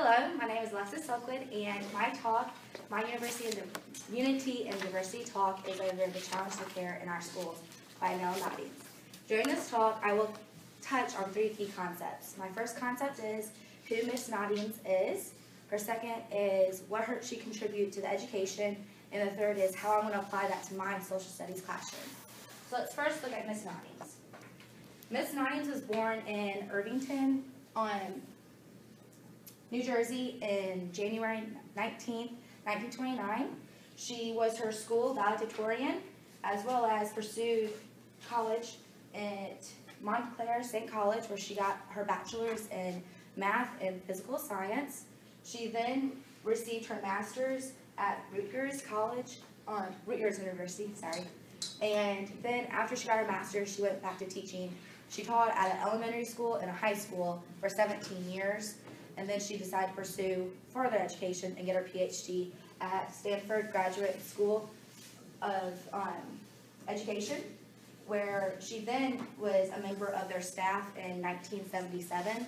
Hello, my name is Alexis Silkwood, and my talk, my University and Unity and Diversity talk is over the challenge of care in our schools by Nell Noddings. During this talk, I will touch on three key concepts. My first concept is who Miss Noddings is. Her second is what her, she contribute to the education, and the third is how I'm going to apply that to my social studies classroom. So let's first look at Miss Noddings. Miss Noddings was born in Irvington on New Jersey in January 19, 1929. She was her school valedictorian as well as pursued college at Montclair State College where she got her bachelor's in math and physical science. She then received her master's at Rutgers College, or Rutgers University, sorry. And then after she got her master's, she went back to teaching. She taught at an elementary school and a high school for 17 years and then she decided to pursue further education and get her PhD at Stanford Graduate School of um, Education, where she then was a member of their staff in 1977.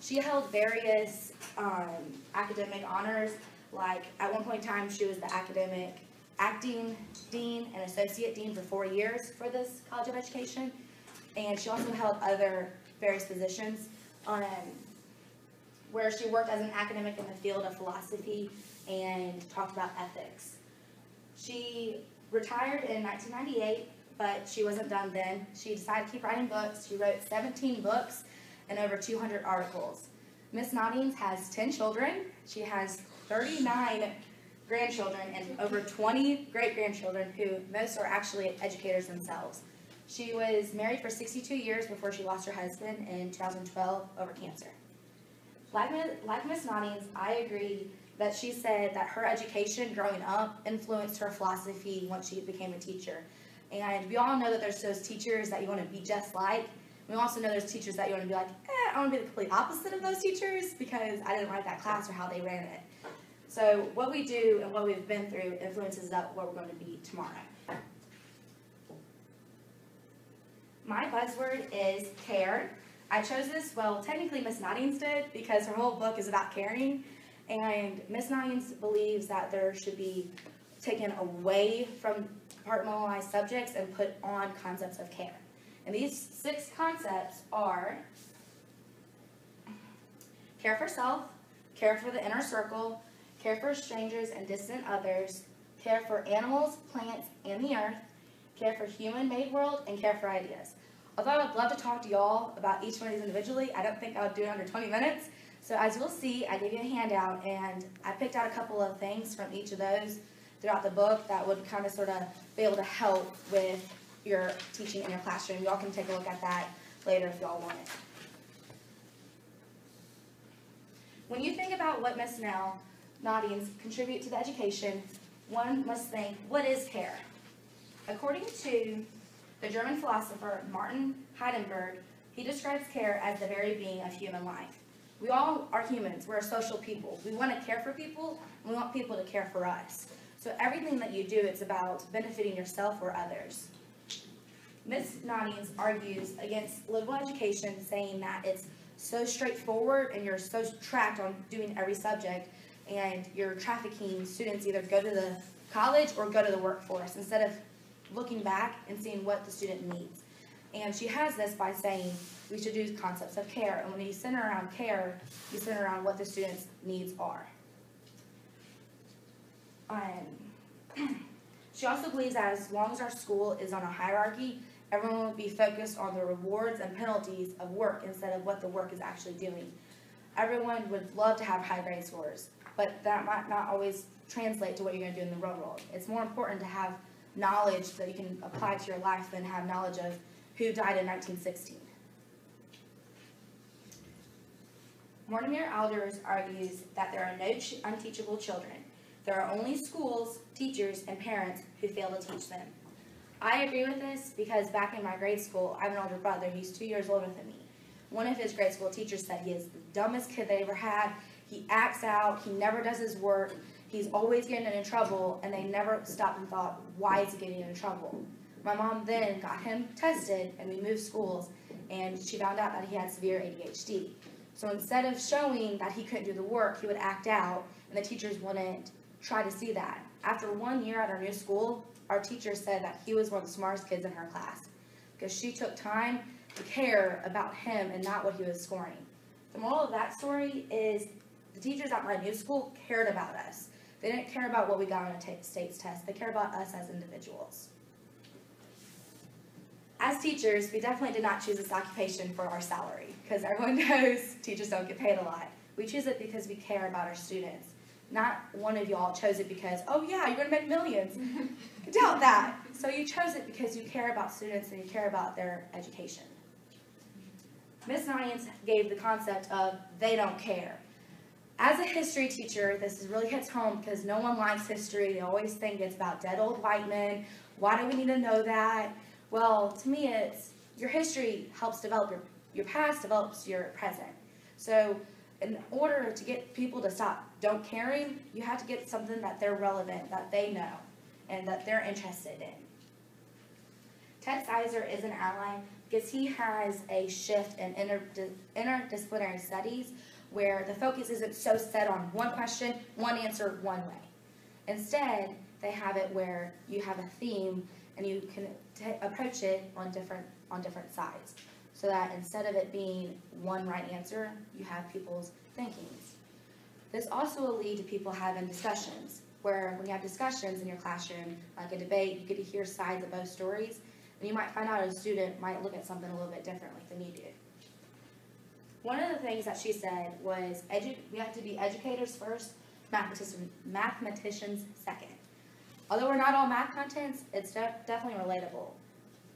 She held various um, academic honors, like at one point in time she was the academic acting dean and associate dean for four years for this College of Education, and she also held other various positions. Um, where she worked as an academic in the field of philosophy and talked about ethics. She retired in 1998, but she wasn't done then. She decided to keep writing books. She wrote 17 books and over 200 articles. Miss Noddings has 10 children. She has 39 grandchildren and over 20 great-grandchildren who most are actually educators themselves. She was married for 62 years before she lost her husband in 2012 over cancer. Like, like Miss Noddings, I agree that she said that her education growing up influenced her philosophy once she became a teacher. And we all know that there's those teachers that you want to be just like. We also know there's teachers that you want to be like, eh, I want to be the complete opposite of those teachers because I didn't like that class or how they ran it. So what we do and what we've been through influences up what we're going to be tomorrow. My buzzword is care. I chose this, well, technically Miss Noddings did, because her whole book is about caring, and Miss Noddings believes that there should be taken away from compartmentalized subjects and put on concepts of care. And these six concepts are care for self, care for the inner circle, care for strangers and distant others, care for animals, plants, and the earth, care for human-made world, and care for ideas. Although I would love to talk to y'all about each one of these individually, I don't think I would do it under 20 minutes. So as you'll see, I gave you a handout and I picked out a couple of things from each of those throughout the book that would kind of sort of be able to help with your teaching in your classroom. Y'all can take a look at that later if y'all want it. When you think about what Miss Nell Noddings contribute to the education, one must think, what is care? According to the German philosopher Martin Heidegger, he describes care as the very being of human life. We all are humans. We're social people. We want to care for people, and we want people to care for us. So everything that you do, it's about benefiting yourself or others. Ms. Noddings argues against liberal education, saying that it's so straightforward and you're so tracked on doing every subject, and you're trafficking students either go to the college or go to the workforce instead of looking back and seeing what the student needs. And she has this by saying we should do concepts of care. And when you center around care, you center around what the student's needs are. Um, she also believes that as long as our school is on a hierarchy, everyone will be focused on the rewards and penalties of work instead of what the work is actually doing. Everyone would love to have high grade scores, but that might not always translate to what you're going to do in the real world. It's more important to have knowledge that you can apply to your life than have knowledge of who died in 1916. Mortimer Adler argues that there are no ch unteachable children. There are only schools, teachers, and parents who fail to teach them. I agree with this because back in my grade school, I have an older brother. He's two years older than me. One of his grade school teachers said he is the dumbest kid they ever had. He acts out. He never does his work. He's always getting into trouble, and they never stopped and thought, why is he getting into trouble? My mom then got him tested, and we moved schools, and she found out that he had severe ADHD. So instead of showing that he couldn't do the work, he would act out, and the teachers wouldn't try to see that. After one year at our new school, our teacher said that he was one of the smartest kids in her class because she took time to care about him and not what he was scoring. The moral of that story is the teachers at my new school cared about us. They didn't care about what we got on a state's test. They care about us as individuals. As teachers, we definitely did not choose this occupation for our salary because everyone knows teachers don't get paid a lot. We choose it because we care about our students. Not one of y'all chose it because, oh yeah, you're gonna make millions. Doubt that. So you chose it because you care about students and you care about their education. Miss Noddings gave the concept of they don't care. As a history teacher, this really hits home because no one likes history. They always think it's about dead old white men. Why do we need to know that? Well, to me, it's your history helps develop your, your past, develops your present. So, in order to get people to stop don't caring, you have to get something that they're relevant, that they know, and that they're interested in. Ted Sizer is an ally because he has a shift in interdis- interdisciplinary studies where the focus isn't so set on one question, one answer, one way. Instead, they have it where you have a theme and you can t- approach it on different on different sides, so that instead of it being one right answer, you have people's thinkings. This also will lead to people having discussions, where when you have discussions in your classroom, like a debate, you get to hear sides of both stories, and you might find out a student might look at something a little bit differently than you do. One of the things that she said was we have to be educators first, mathematicians, mathematicians second. Although we're not all math contents, it's de- definitely relatable.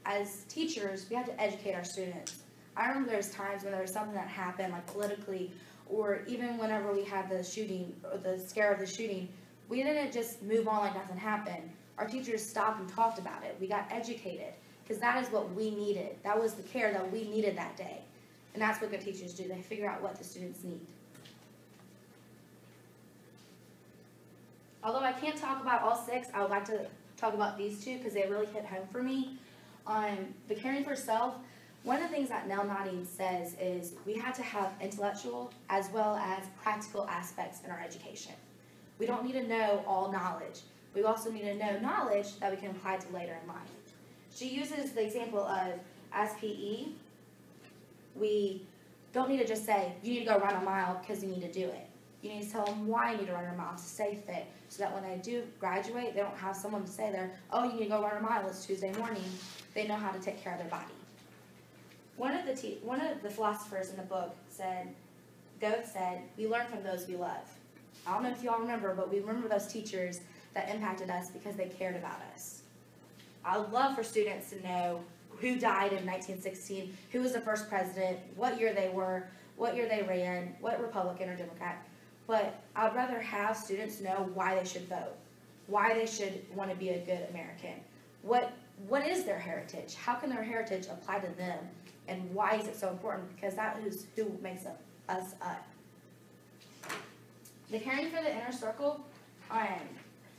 As teachers, we have to educate our students. I remember there's times when there was something that happened, like politically, or even whenever we had the shooting, or the scare of the shooting, we didn't just move on like nothing happened. Our teachers stopped and talked about it. We got educated, because that is what we needed. That was the care that we needed that day. And that's what good teachers do. They figure out what the students need. Although I can't talk about all six, I would like to talk about these two because they really hit home for me. On the caring for self, one of the things that Nell Nodding says is we have to have intellectual as well as practical aspects in our education. We don't need to know all knowledge. We also need to know knowledge that we can apply to later in life. She uses the example of as PE, we don't need to just say, you need to go run a mile because you need to do it. You need to tell them why you need to run a mile to stay fit so that when they do graduate, they don't have someone to say there, oh, you need to go run a mile, it's Tuesday morning. They know how to take care of their body. One of the, te- one of the philosophers in the book said, Goethe said, we learn from those we love. I don't know if you all remember, but we remember those teachers that impacted us because they cared about us. I love for students to know who died in 1916, who was the first president, what year they were, what year they ran, what Republican or Democrat. But I'd rather have students know why they should vote, why they should want to be a good American. What what is their heritage? How can their heritage apply to them? And why is it so important? Because that is who makes up, us up. The caring for the inner circle, um,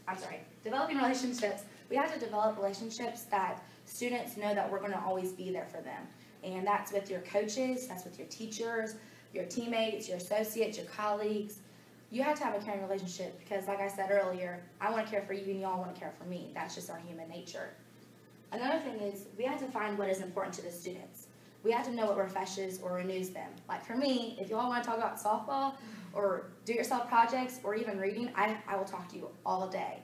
I'm sorry, developing relationships. We have to develop relationships that students know that we're going to always be there for them. And that's with your coaches, that's with your teachers, your teammates, your associates, your colleagues. You have to have a caring relationship because, like I said earlier, I want to care for you and y'all want to care for me. That's just our human nature. Another thing is we have to find what is important to the students. We have to know what refreshes or renews them. Like for me, if y'all want to talk about softball or do yourself projects or even reading, I, I will talk to you all day.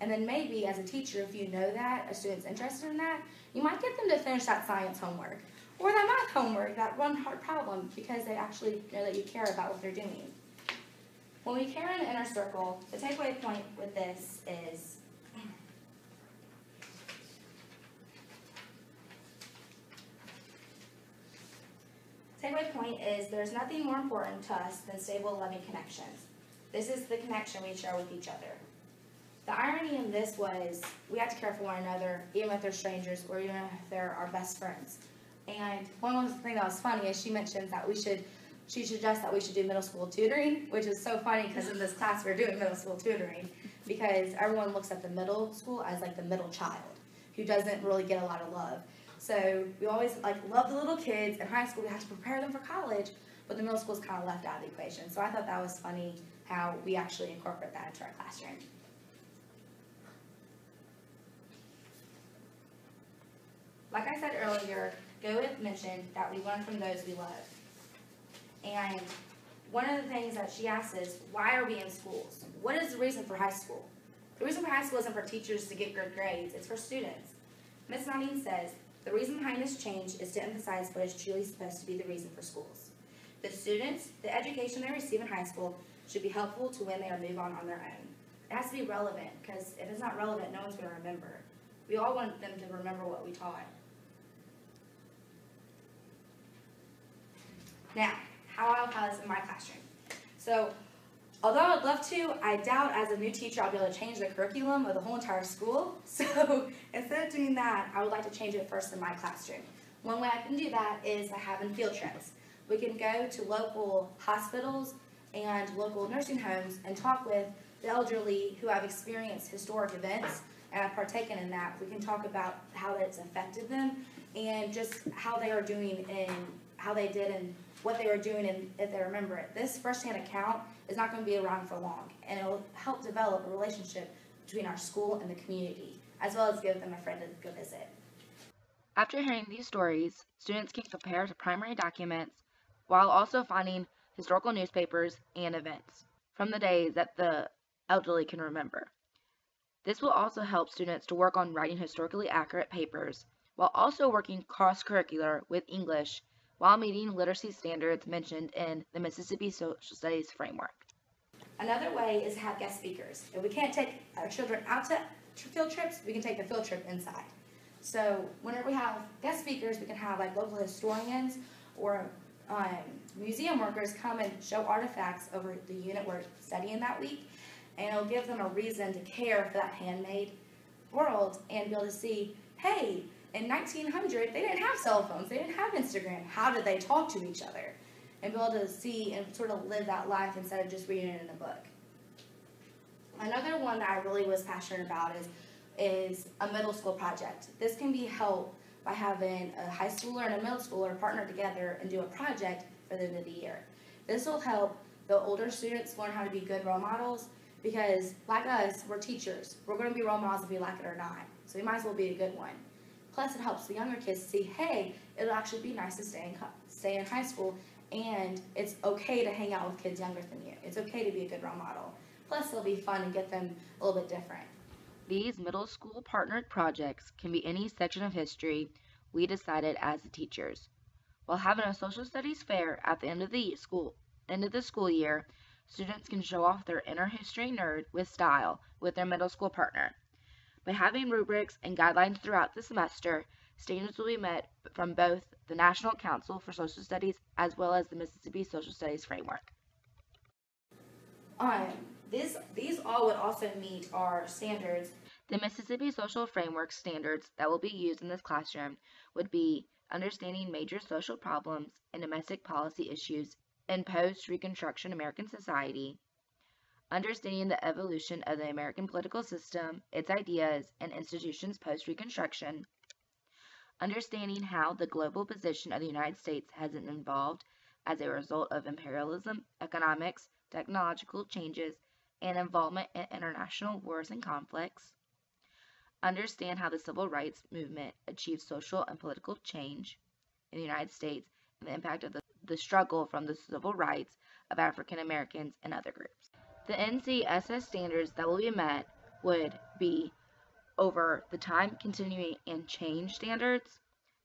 And then maybe as a teacher, if you know that a student's interested in that, you might get them to finish that science homework or that math homework, that one hard problem, because they actually know that you care about what they're doing. When we care in the inner circle, the takeaway point with this is takeaway point is there's nothing more important to us than stable, loving connections. This is the connection we share with each other. The irony in this was we have to care for one another, even if they're strangers or even if they're our best friends. And one of the things that was funny is she mentions that we should, she suggests that we should do middle school tutoring, which is so funny because in this class we're doing middle school tutoring because everyone looks at the middle school as like the middle child who doesn't really get a lot of love. So we always like love the little kids. In high school we have to prepare them for college, but the middle school is kind of left out of the equation. So I thought that was funny how we actually incorporate that into our classroom. Like I said earlier, Goethe mentioned that we learn from those we love. And one of the things that she asks is, why are we in schools? What is the reason for high school? The reason for high school isn't for teachers to get good grades, it's for students. Ms. Noddings says, the reason behind this change is to emphasize what is truly supposed to be the reason for schools. The students, the education they receive in high school should be helpful to when they are move on on their own. It has to be relevant, because if it's not relevant, no one's going to remember. We all want them to remember what we taught. Now, how I'll apply this in my classroom. So, although I'd love to, I doubt as a new teacher I'll be able to change the curriculum of the whole entire school. So, instead of doing that, I would like to change it first in my classroom. One way I can do that is by having field trips. We can go to local hospitals and local nursing homes and talk with the elderly who have experienced historic events and have partaken in that. We can talk about how that's affected them and just how they are doing and how they did and what they were doing and if they remember it. This firsthand account is not going to be around for long and it will help develop a relationship between our school and the community, as well as give them a friend to go visit. After hearing these stories, students can compare to primary documents while also finding historical newspapers and events from the days that the elderly can remember. This will also help students to work on writing historically accurate papers while also working cross-curricular with English while meeting literacy standards mentioned in the Mississippi Social Studies Framework. Another way is to have guest speakers. If we can't take our children out to field trips, we can take the field trip inside. So whenever we have guest speakers, we can have like local historians or um, museum workers come and show artifacts over the unit we're studying that week, and it'll give them a reason to care for that handmade world and be able to see, hey, in 1900, they didn't have cell phones, they didn't have Instagram. How did they talk to each other? And be able to see and sort of live that life instead of just reading it in a book. Another one that I really was passionate about is, is a middle school project. This can be helped by having a high schooler and a middle schooler partner together and do a project for the end of the year. This will help the older students learn how to be good role models because, like us, we're teachers. We're going to be role models if we like it or not. So we might as well be a good one. Plus, it helps the younger kids see, hey, it'll actually be nice to stay in, stay in high school, and it's okay to hang out with kids younger than you. It's okay to be a good role model. Plus, it'll be fun and get them a little bit different. These middle school partnered projects can be any section of history we decided as the teachers. While having a social studies fair at the end of the school end of the school year, students can show off their inner history nerd with style with their middle school partner. By having rubrics and guidelines throughout the semester, standards will be met from both the National Council for Social Studies as well as the Mississippi Social Studies Framework. Um, this, these all would also meet our standards. The Mississippi Social Framework standards that will be used in this classroom would be understanding major social problems and domestic policy issues in post-Reconstruction American society, understanding the evolution of the American political system, its ideas, and institutions post Reconstruction, understanding how the global position of the United States has been evolved as a result of imperialism, economics, technological changes, and involvement in international wars and conflicts, understand how the civil rights movement achieved social and political change in the United States and the impact of the, the struggle from the civil rights of African Americans and other groups. The NCSS standards that will be met would be over the time continuing and change standards,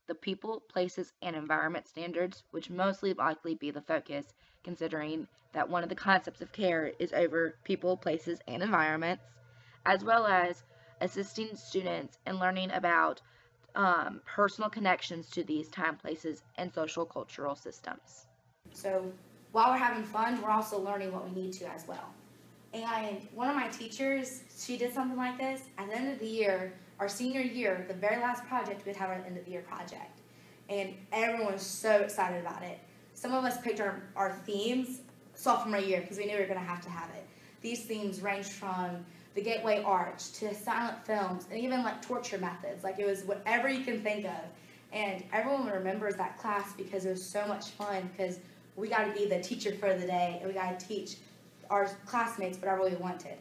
the people, places, and environment standards, which mostly likely be the focus, considering that one of the concepts of care is over people, places, and environments, as well as assisting students in learning about um, personal connections to these time, places, and social cultural systems. So while we're having fun, we're also learning what we need to as well. And one of my teachers, she did something like this. At the end of the year, our senior year, the very last project, we'd have our end of the year project. And everyone was so excited about it. Some of us picked our, our themes sophomore year because we knew we were going to have to have it. These themes ranged from the Gateway Arch to silent films and even like torture methods. Like it was whatever you can think of. And everyone remembers that class because it was so much fun because we gotta be the teacher for the day, and we gotta teach our classmates whatever we wanted.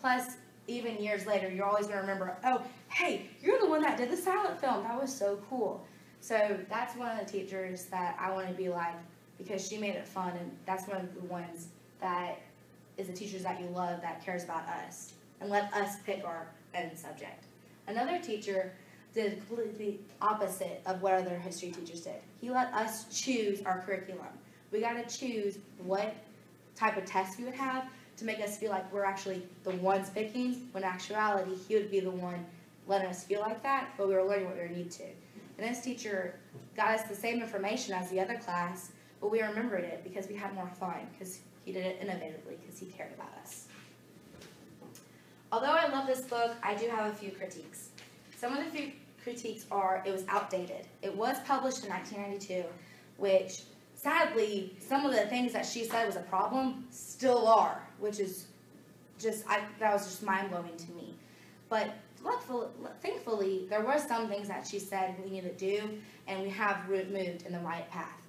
Plus, even years later, you're always gonna remember, oh, hey, you're the one that did the silent film, that was so cool. So that's one of the teachers that I wanna be like, because she made it fun, and that's one of the ones that is the teachers that you love that cares about us and let us pick our own subject. Another teacher did completely opposite of what other history teachers did. He let us choose our curriculum. We got to choose what type of test we would have to make us feel like we're actually the ones picking, when actuality, he would be the one letting us feel like that, but we were learning what we need to. And this teacher got us the same information as the other class, but we remembered it because we had more fun, because he did it innovatively, because he cared about us. Although I love this book, I do have a few critiques. Some of the few critiques are it was outdated. It was published in 1992, which sadly, some of the things that she said was a problem still are, which is just, I, that was just mind blowing to me. But luckily, thankfully, there were some things that she said we need to do, and we have moved in the right path.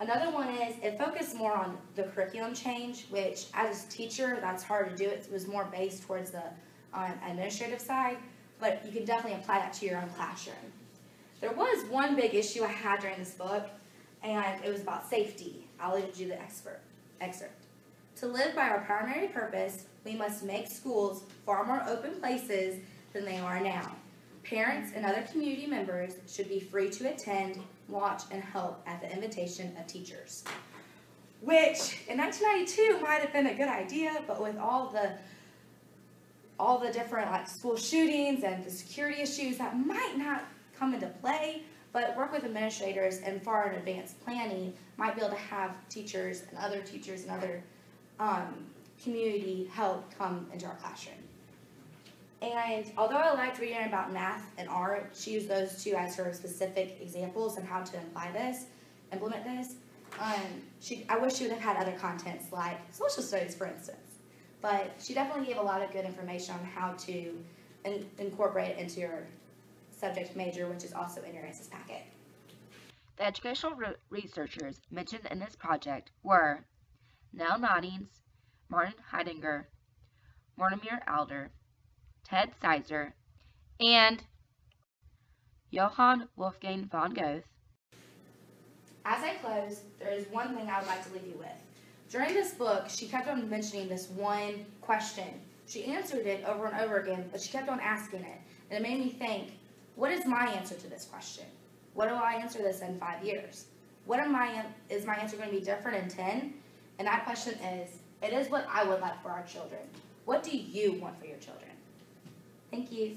Another one is it focused more on the curriculum change, which as a teacher, that's hard to do. It was more based towards the um, administrative side, but you can definitely apply that to your own classroom. There was one big issue I had during this book, and it was about safety. I'll leave you the expert, excerpt. To live by our primary purpose, we must make schools far more open places than they are now. Parents and other community members should be free to attend, watch, and help at the invitation of teachers. Which in 1992 might have been a good idea, but with all the all the different like school shootings and the security issues that might not come into play, but work with administrators and far in advance planning might be able to have teachers and other teachers and other um, community help come into our classroom. And although I liked reading about math and art, she used those two as her specific examples on how to apply this, implement this. Um, she, I wish she would have had other contents like social studies, for instance. But she definitely gave a lot of good information on how to in, incorporate it into your subject major, which is also in your ACES packet. The educational re researchers mentioned in this project were Nell Noddings, Martin Heidegger, Mortimer Adler, Ted Sizer, and Johann Wolfgang von Goethe. As I close, there is one thing I would like to leave you with. During this book, she kept on mentioning this one question. She answered it over and over again, but she kept on asking it. And it made me think, what is my answer to this question? What do I answer this in five years? What am I, is my answer going to be different in 10? And that question is, it is what I would like for our children. What do you want for your children? Thank you.